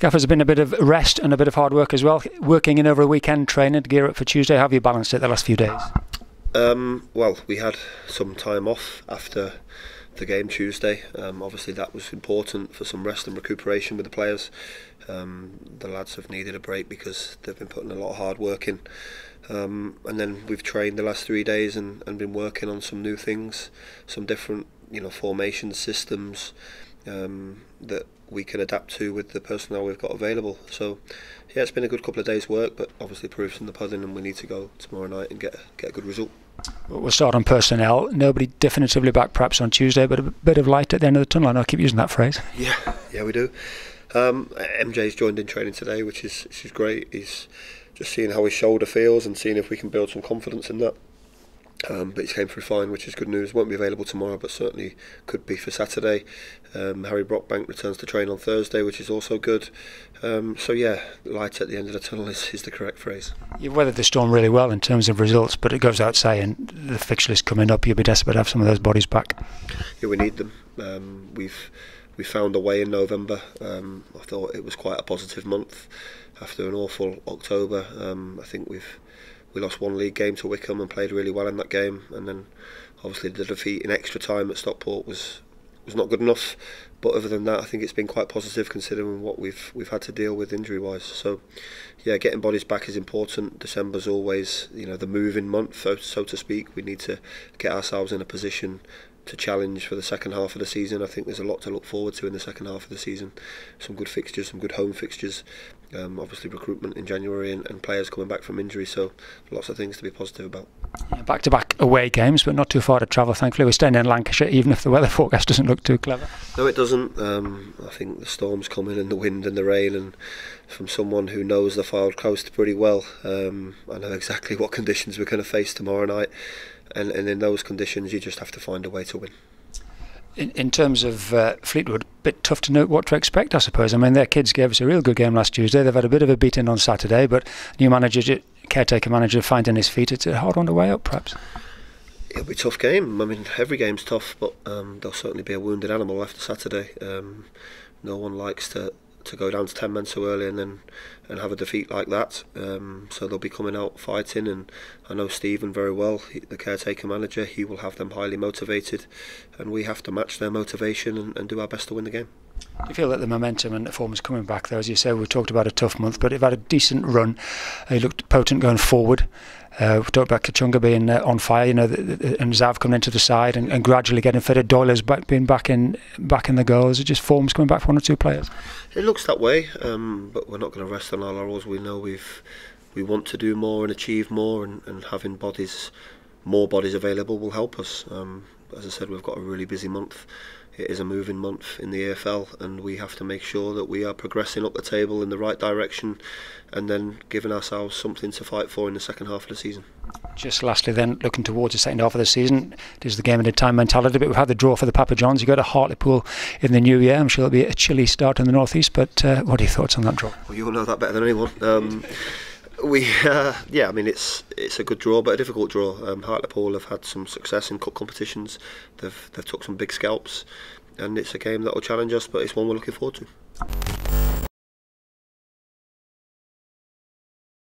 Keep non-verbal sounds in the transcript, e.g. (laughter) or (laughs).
Gaffer's been a bit of rest and a bit of hard work as well, working in over a weekend training to gear up for Tuesday. How have you balanced it the last few days? Um, well, we had some time off after the game Tuesday. Um, obviously, that was important for some rest and recuperation with the players. Um, the lads have needed a break because they've been putting a lot of hard work in. Um, and then we've trained the last three days and, and been working on some new things, some different you know formation systems um, that we can adapt to with the personnel we've got available. So yeah, it's been a good couple of days' work, but obviously proofs in the pudding, and we need to go tomorrow night and get get a good result. We'll start on personnel. Nobody definitively back perhaps on Tuesday, but a bit of light at the end of the tunnel. I keep using that phrase. (laughs) Yeah, yeah, we do. Um, MJ's joined in training today, which is which is great. He's just seeing how his shoulder feels and seeing if we can build some confidence in that. Um, but he came through fine, which is good news. Won't be available tomorrow, but certainly could be for Saturday. Um, Harry Brockbank returns to train on Thursday, which is also good. Um, so yeah, light at the end of the tunnel is, is the correct phrase. You've weathered the storm really well in terms of results, but it goes without saying the fixture list coming up. You'll be desperate to have some of those bodies back. Yeah, we need them. Um, we've we found a way in November. Um, I thought it was quite a positive month after an awful October. Um, I think we've we lost one league game to Wickham and played really well in that game. And then obviously the defeat in extra time at Stockport was was not good enough. But other than that, I think it's been quite positive considering what we've we've had to deal with injury wise. So, yeah, getting bodies back is important. December's always you know the moving month, so, so to speak. We need to get ourselves in a position to challenge for the second half of the season. I think there's a lot to look forward to in the second half of the season. Some good fixtures, some good home fixtures. Um, obviously, recruitment in January and, and, players coming back from injury. So, lots of things to be positive about. Back to back away games, but not too far to travel. Thankfully, we're staying in Lancashire, even if the weather (laughs) forecast doesn't look too clever. No, it doesn't. Um, I think the storm's coming and the wind and the rain, and from someone who knows the Fylde coast pretty well, um, I know (laughs) exactly what conditions we're going to face tomorrow night and, and in those conditions you just have to find a way to win. In, in terms of uh, Fleetwood, a bit tough to know what to expect, I suppose. I mean, their kids gave us a real good game last Tuesday. They've had a bit of a beating on Saturday, but new manager, caretaker manager, finding his feet. It's hard one to way up, perhaps. It'll be a tough game. I mean, every game's tough, but um, there'll certainly be a wounded animal after Saturday. Um, no one likes to to go down to 10 men so early and then and have a defeat like that. Um, so they'll be coming out fighting, and I know Stephen very well, he, the caretaker manager. He will have them highly motivated, and we have to match their motivation and, and do our best to win the game. Do you feel that the momentum and the form is coming back, though? As you say, we talked about a tough month, but you've had a decent run. You looked potent going forward. Uh, we talked about Kachunga being uh, on fire, you know, the, the, and Zav coming into the side and, and gradually getting fitted. Doyle's back, being back in back in the goals. It just forms coming back for one or two players. It looks that way, um, but we're not going to rest on our laurels. We know we've we want to do more and achieve more, and, and having bodies, more bodies available will help us. Um, as I said, we've got a really busy month it is a moving month in the EFL, and we have to make sure that we are progressing up the table in the right direction, and then giving ourselves something to fight for in the second half of the season. Just lastly, then looking towards the second half of the season, it is the game in time mentality. But we've had the draw for the Papa Johns. You go to Hartlepool in the new year. I'm sure it'll be a chilly start in the northeast. But uh, what are your thoughts on that draw? Well, you'll know that better than anyone. Um, we, uh, yeah, I mean it's it's a good draw, but a difficult draw. Um, Hartlepool have had some success in cup competitions. They've they've took some big scalps, and it's a game that will challenge us, but it's one we're looking forward to.